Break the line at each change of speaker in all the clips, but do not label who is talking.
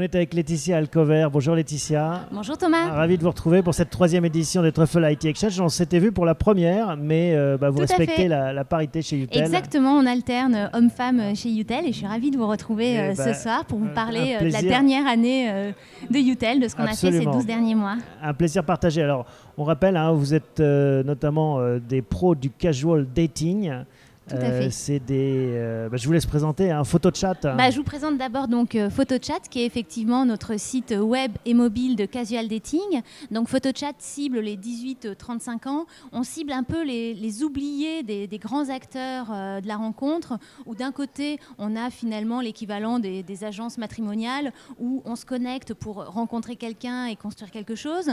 est avec Laetitia Alcover. Bonjour Laetitia.
Bonjour Thomas.
Ravi de vous retrouver pour cette troisième édition des Truffle IT Exchange. On s'était vu pour la première, mais euh, bah, vous
Tout
respectez la, la parité chez Utel.
Exactement, on alterne euh, homme-femme chez Utel et je suis ravie de vous retrouver
Eh
euh,
ben,
ce soir pour vous parler euh, de la dernière année euh, de Utel, de ce qu'on a fait ces
Absolument.
12 derniers mois.
Un plaisir partagé. Alors, on rappelle, hein, vous êtes euh, notamment euh, des pros du casual dating.
Fait.
C'est des. euh, bah, je vous laisse présenter un photo chat.
Bah, je vous présente d'abord donc euh, PhotoChat, qui est effectivement notre site web et mobile de casual dating. Donc PhotoChat cible les 18-35 ans. On cible un peu les, les oubliés des, des grands acteurs euh, de la rencontre, où d'un côté on a finalement l'équivalent des, des agences matrimoniales, où on se connecte pour rencontrer quelqu'un et construire quelque chose.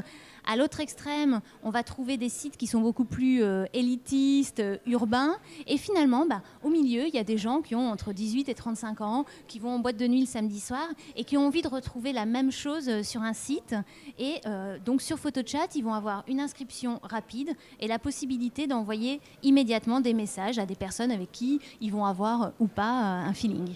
À l'autre extrême, on va trouver des sites qui sont beaucoup plus euh, élitistes, euh, urbains. Et finalement, bah, au milieu, il y a des gens qui ont entre 18 et 35 ans, qui vont en boîte de nuit le samedi soir et qui ont envie de retrouver la même chose euh, sur un site. Et euh, donc sur PhotoChat, ils vont avoir une inscription rapide et la possibilité d'envoyer immédiatement des messages à des personnes avec qui ils vont avoir euh, ou pas un feeling.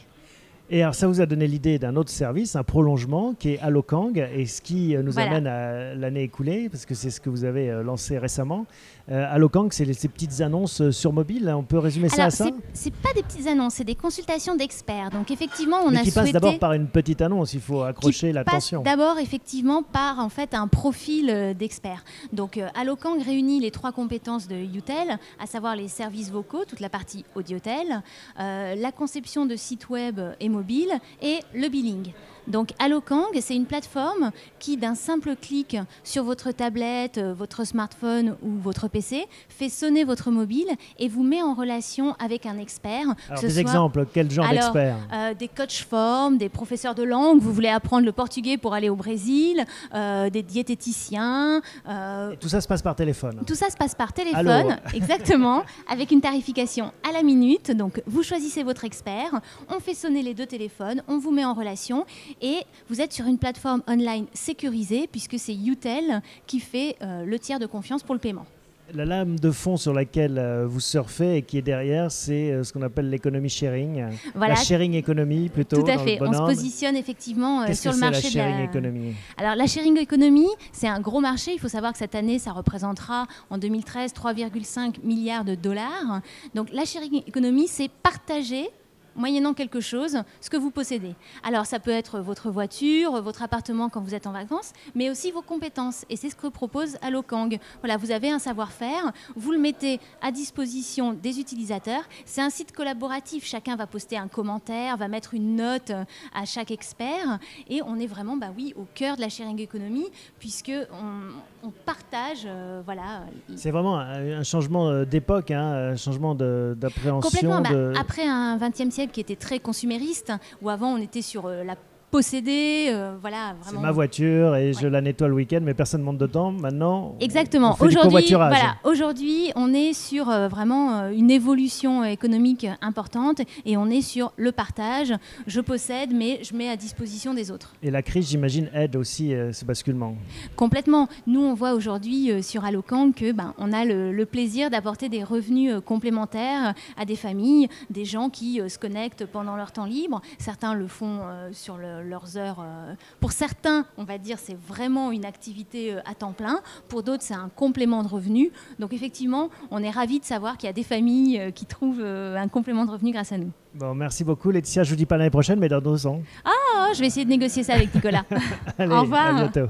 Et alors, ça vous a donné l'idée d'un autre service, un prolongement qui est Allokang, et ce qui euh, nous
Voilà.
amène à l'année écoulée, parce que c'est ce que vous avez euh, lancé récemment. Euh, Allokang, c'est ces petites annonces euh, sur mobile. On peut résumer ça à ça
c'est- pas des petites annonces, c'est des consultations d'experts. Donc effectivement, on
Mais
a
qui passe
souhaité...
d'abord par une petite annonce. Il faut accrocher
passe
l'attention.
D'abord, effectivement, par en fait un profil d'expert. Donc, Allokang réunit les trois compétences de Utel, à savoir les services vocaux, toute la partie audiotel, euh, la conception de sites web et mobile et le billing. Donc, Allokang, c'est une plateforme qui, d'un simple clic sur votre tablette, euh, votre smartphone ou votre PC, fait sonner votre mobile et vous met en relation avec un expert.
Alors, des
soit-
exemples, quel genre d'expert
euh, des coachs formes, des professeurs de langue, vous voulez apprendre le portugais pour aller au Brésil, euh, des diététiciens. euh,
Tout ça se passe par téléphone.
tout ça se passe par téléphone,
Allô
exactement, avec une tarification à la minute. Donc, vous choisissez votre expert, on fait sonner les deux téléphones, on vous met en relation et vous êtes sur une plateforme online sécurisée puisque c'est Utel qui fait euh, le tiers de confiance pour le paiement.
La lame de fond sur laquelle euh, vous surfez et qui est derrière, c'est euh, ce qu'on appelle l'économie sharing.
Voilà.
La sharing economy plutôt.
Tout à fait. On se positionne effectivement euh, sur
que
le
c'est la
marché de
sharing
la
economy
Alors la sharing economy, c'est un gros marché. Il faut savoir que cette année, ça représentera en 2013 3,5 milliards de dollars. Donc la sharing economy, c'est partager moyennant quelque chose, ce que vous possédez. Alors ça peut être votre voiture, votre appartement quand vous êtes en vacances, mais aussi vos compétences. Et c'est ce que propose Allokang. Voilà, vous avez un savoir-faire, vous le mettez à disposition des utilisateurs. C'est un site collaboratif, chacun va poster un commentaire, va mettre une note euh, à chaque expert, et on est vraiment, bah oui, au cœur de la sharing economy, puisque on, on partage, euh, voilà.
C'est vraiment un, changement euh, d'époque, hein, un changement de- d'appréhension.
Complètement. bah,
de...
après un 20e siècle qui était très consumériste, où avant on était sur euh, la posséder, euh, voilà,
C'est ma voiture et je la nettoie le week-end, mais personne ne monte dedans. Maintenant, on-
Exactement. Aujourd'hui, voilà, aujourd'hui, on est sur euh, vraiment euh, une évolution économique importante et on est sur le partage. Je possède, mais je mets à disposition des autres.
Et la crise, j'imagine, aide aussi euh, ce basculement.
Complètement. Nous, on voit aujourd'hui sur Allokang que ben, on a le, le plaisir d'apporter des revenus complémentaires à des familles, des gens qui se connectent pendant leur temps libre. Certains le font sur le- leurs heures. euh, Pour certains, on va dire, c'est vraiment une activité euh, à temps plein. Pour d'autres, c'est un complément de revenus. Donc effectivement, on est ravis de savoir qu'il y a des familles euh, qui trouvent un complément de revenus grâce à nous.
Bon, merci beaucoup, Laetitia. Je vous dis pas l'année prochaine, mais dans deux ans.
Oh, je vais essayer de négocier ça avec Nicolas.
Allez,
Au revoir.
à bientôt.